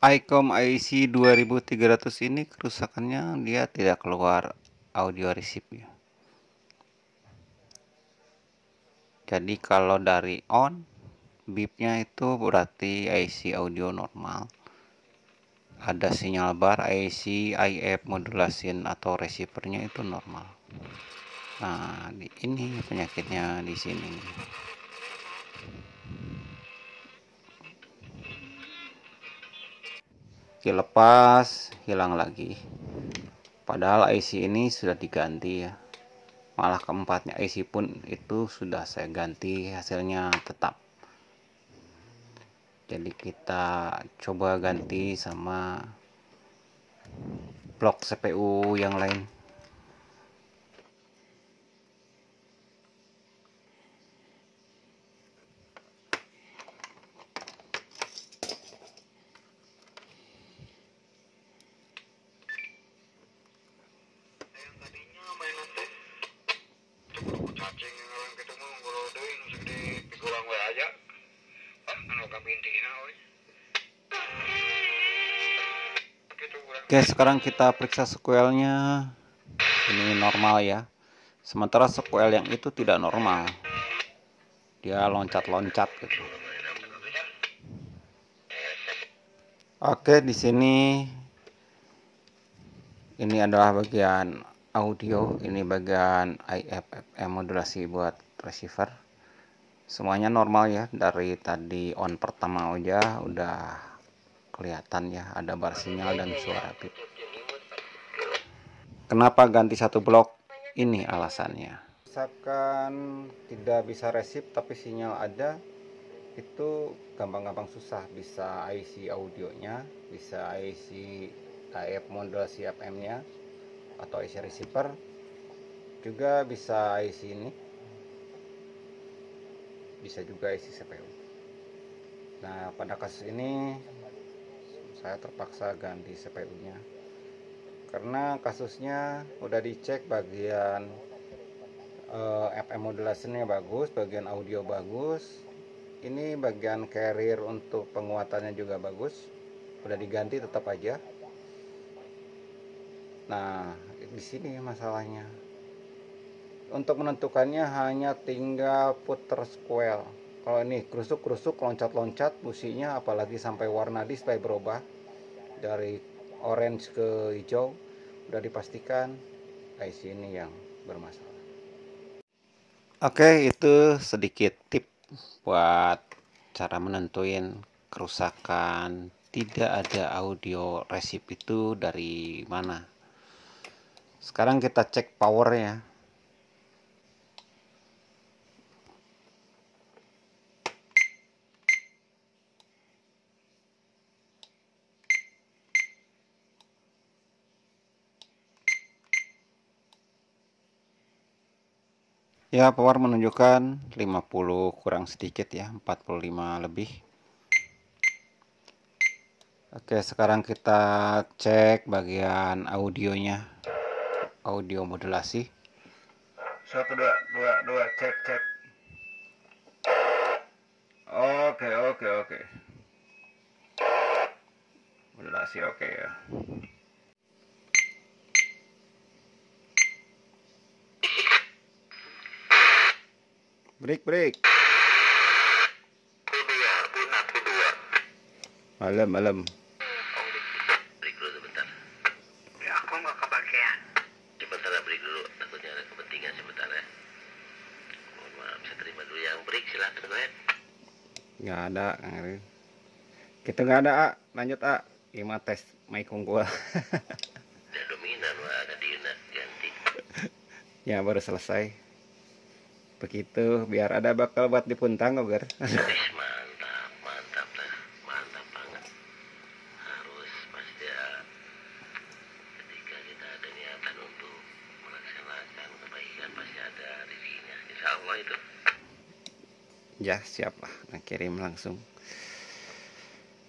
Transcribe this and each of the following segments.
ICOM IC 2300 ini kerusakannya dia tidak keluar audio receive ya. Jadi kalau dari on bipnya itu berarti IC audio normal. Ada sinyal bar IC IF modulation atau receivernya itu normal. Nah, ini penyakitnya di sini. Lepas hilang lagi. Padahal IC ini sudah diganti ya. Malah keempatnya IC pun itu sudah saya ganti hasilnya tetap. Jadi kita coba ganti sama blok CPU yang lain Oke sekarang kita periksa sequelnya ini normal ya. Sementara sequel yang itu tidak normal. Dia loncat-loncat gitu. Oke di sini ini adalah bagian audio ini bagian IFFM modulasi buat receiver semuanya normal ya dari tadi on pertama aja udah kelihatan ya ada bar sinyal dan suara bip kenapa ganti satu blok? Ini alasannya. Misalkan tidak bisa resip tapi sinyal ada itu gampang-gampang susah. Bisa IC audionya bisa IC AF modulasi FM nya atau IC receiver. Juga bisa IC ini bisa juga IC CPU nah pada kasus ini saya terpaksa ganti CPU nya karena kasusnya udah dicek bagian uh, eh, FM modulationnya bagus bagian audio bagus. Ini bagian carrier untuk penguatannya juga bagus. Udah diganti tetap aja. Nah di sini masalahnya untuk menentukannya hanya tinggal puter square. Kalau ini kerusuk-kerusuk loncat-loncat businya apalagi sampai warna display berubah. Dari orange ke hijau udah dipastikan IC ini yang bermasalah. Oke itu sedikit tip buat cara menentuin kerusakan. Tidak ada audio resip itu dari mana. Sekarang kita cek powernya ya power menunjukkan 50 kurang sedikit ya 45 lebih. Oke sekarang kita cek bagian audionya audio modulasi. Satu dua dua dua cek cek. Oke oke oke. Modulasi oke ya break break malam malam break dulu sebentar ya aku nggak kebagian sebentar break dulu takutnya ada kepentingan sebentar ya mohon maaf bisa terima dulu yang break silahkan Glenn nggak ada kita nggak ada A. Lanjut A. Lima tes maikung gua dominan wah ada di ganti. Ya baru selesai begitu biar ada bakal buat dipuntang ber mantap mantap lah mantap banget. Harus pasti ya ketika kita ada niatan untuk melaksanakan kebaikan pasti ada rezekinya. Insya Allah itu. Ya siap lah. Nah, kirim langsung.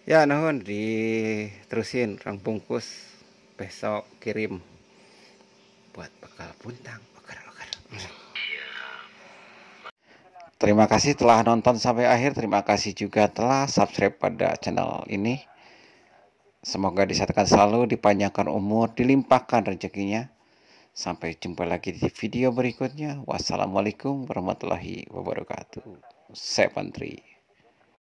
Ya nuhun diterusin rang bungkus. Besok kirim buat bakal puntang Terima kasih telah nonton sampai akhir. Terima kasih juga telah subscribe pada channel ini. Semoga disatukan selalu, dipanjangkan umur, dilimpahkan rezekinya. Sampai jumpa lagi di video berikutnya. Wassalamualaikum warahmatullahi wabarakatuh. Seven Three.